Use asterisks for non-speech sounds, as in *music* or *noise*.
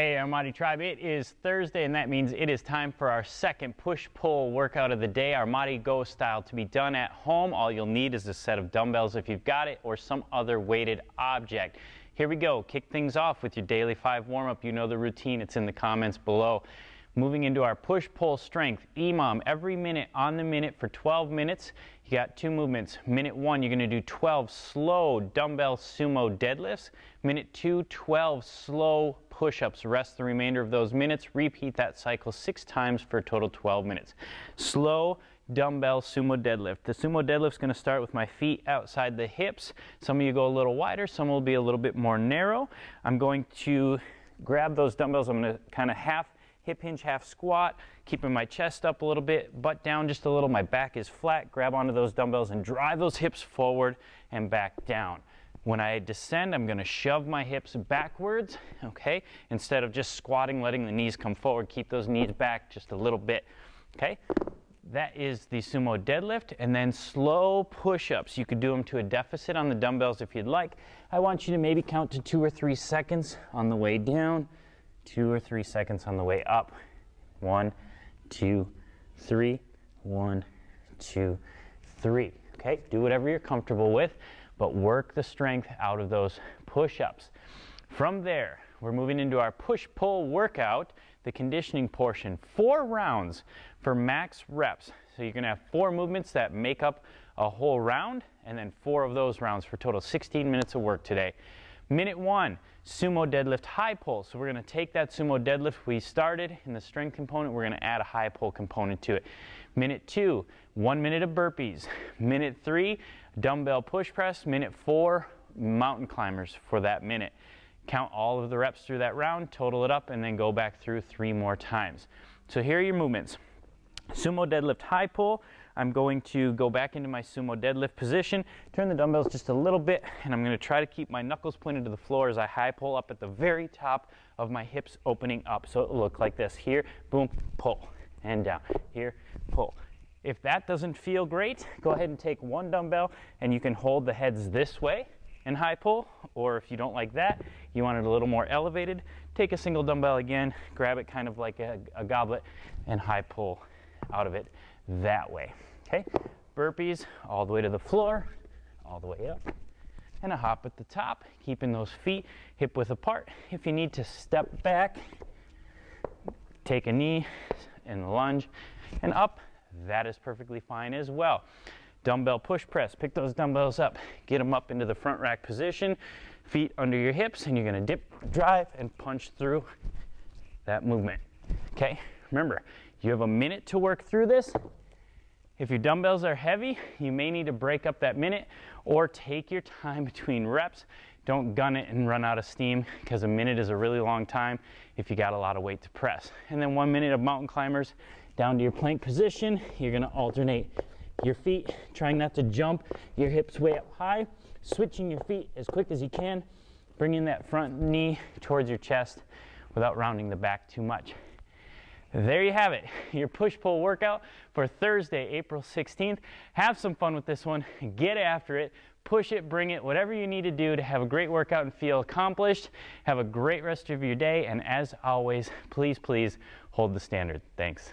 Armati Tribe. It is Thursday, and that means it is time for our second push-pull workout of the day, Armati Go style, to be done at home. All you'll need is a set of dumbbells if you've got it, or some other weighted object. Here we go. Kick things off with your daily five warm-up. You know the routine. It's in the comments below. Moving into our push-pull strength, EMOM, every minute on the minute for 12 minutes. You got two movements. Minute one, you're going to do 12 slow dumbbell sumo deadlifts. Minute two, 12 slow push-ups. Rest the remainder of those minutes. Repeat that cycle six times for a total 12 minutes. Slow dumbbell sumo deadlift. The sumo deadlift is going to start with my feet outside the hips. Some of you go a little wider, some will be a little bit more narrow. I'm going to grab those dumbbells. I'm going to kind of half hip hinge, half squat, keeping my chest up a little bit, butt down just a little, my back is flat, grab onto those dumbbells and drive those hips forward and back down. When I descend, I'm gonna shove my hips backwards, okay? Instead of just squatting, letting the knees come forward, keep those knees back just a little bit, okay? That is the sumo deadlift, and then slow push-ups. You could do them to a deficit on the dumbbells if you'd like. I want you to maybe count to two or three seconds on the way down, two or three seconds on the way up. One, two, three, one, two, three. Okay, do whatever you're comfortable with, but work the strength out of those push-ups. From there, we're moving into our push-pull workout, the conditioning portion. Four rounds for max reps. So you're gonna have four movements that make up a whole round, and then four of those rounds for total 16 minutes of work today. Minute one, sumo deadlift high pull. So we're gonna take that sumo deadlift we started in the strength component, we're gonna add a high pull component to it. Minute two, one minute of burpees. *laughs* Minute three, dumbbell push press. Minute four, mountain climbers for that minute. Count all of the reps through that round, total it up, and then go back through three more times. So here are your movements. Sumo deadlift high pull, I'm going to go back into my sumo deadlift position, turn the dumbbells just a little bit, and I'm going to try to keep my knuckles pointed to the floor as I high pull up at the very top of my hips opening up. So it'll look like this. Here, boom, pull, and down. Here, pull. If that doesn't feel great, go ahead and take one dumbbell and you can hold the heads this way and high pull, or if you don't like that, you want it a little more elevated, take a single dumbbell again, grab it kind of like a, a goblet, and high pull out of it that way. Okay, burpees all the way to the floor, all the way up, and a hop at the top, keeping those feet hip width apart. If you need to step back, take a knee and lunge and up, that is perfectly fine as well. Dumbbell push press, pick those dumbbells up, get them up into the front rack position, feet under your hips, and you're gonna dip, drive, and punch through that movement. Okay, remember, you have a minute to work through this. If your dumbbells are heavy, you may need to break up that minute or take your time *laughs* between reps. Don't gun it and run out of steam because a minute is a really long time if you got a lot of weight to press. And then one minute of mountain climbers down to your plank position. You're gonna alternate your feet, trying not to jump your hips way up high, switching your feet as quick as you can, bringing that front knee towards your chest without rounding the back too much. There you have it, *laughs* your push-pull workout for Thursday, April 16th. Have some fun with this one, get after it, push it, bring it, whatever you need to do to have a great workout and feel accomplished. Have a great rest of your day, and as always, please, please hold the standard. Thanks.